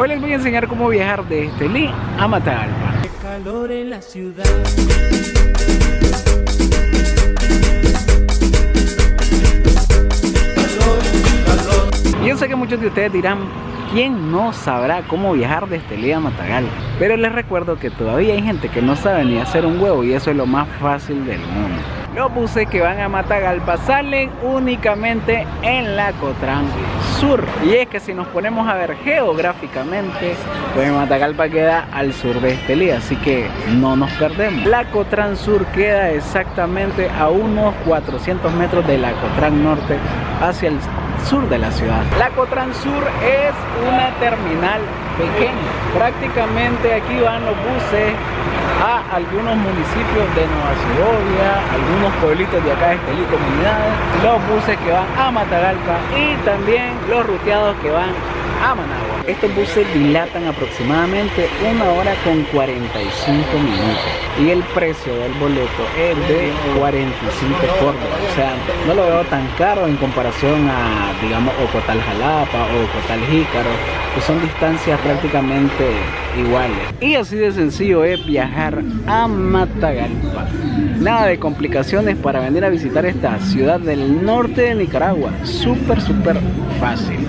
Hoy les voy a enseñar cómo viajar de Estelí a Matagalpa. calor en la ciudad. Y yo sé que muchos de ustedes dirán, ¿quién no sabrá cómo viajar de Estelí a Matagalpa? Pero les recuerdo que todavía hay gente que no sabe ni hacer un huevo y eso es lo más fácil del mundo. Los buses que van a Matagalpa salen únicamente en la Cotran Sur. Y es que si nos ponemos a ver geográficamente, pues Matagalpa queda al sur de Estelí, así que no nos perdemos. La Cotran Sur queda exactamente a unos 400 metros de la Cotran Norte hacia el sur de la ciudad. La Cotran Sur es una terminal pequeña. Prácticamente aquí van los buses a algunos municipios de Nueva Segovia, algunos pueblitos de acá de Estelí, comunidades, los buses que van a Matagalpa y también los ruteados que van Managua. Estos buses dilatan aproximadamente una hora con 45 minutos y el precio del boleto es de 45 córdobas. O sea, no lo veo tan caro en comparación a, digamos, Ocotal Jalapa o Ocotal Jícaro, que son distancias prácticamente iguales. Y así de sencillo es viajar a Matagalpa. Nada de complicaciones para venir a visitar esta ciudad del norte de Nicaragua. Súper, súper fácil.